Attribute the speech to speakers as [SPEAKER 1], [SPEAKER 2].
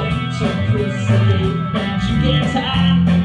[SPEAKER 1] such a pussy you get tired.